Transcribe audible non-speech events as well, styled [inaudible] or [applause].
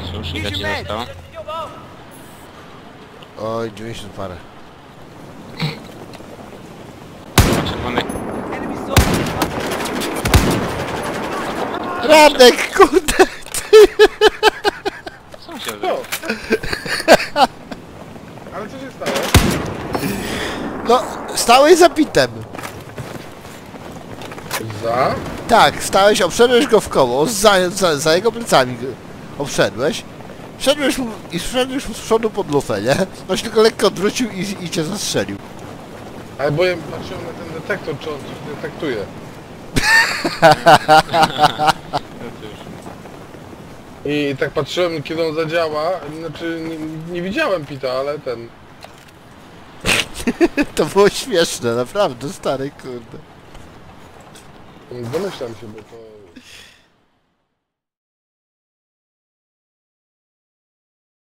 Sojusznika ci zostało. Oj, 90 parę. Czerwony. Radek, kurde! Co się dzieje? Ale co się stało? No, stałeś za pitem. Za? Tak, stałeś, obszedłeś go w koło, za, za, za jego plecami obszedłeś. Wszedłeś mu i wszedłeś mu z przodu pod lufę, nie? On się tylko lekko odwrócił i, i cię zastrzelił. Ale bo ja patrzyłem na ten detektor, czy on coś detektuje. I tak patrzyłem, kiedy on zadziała, znaczy nie, nie widziałem Pita, ale ten... [laughs] To było śmieszne, naprawdę, stary, kurde. Domyślam się, bo to...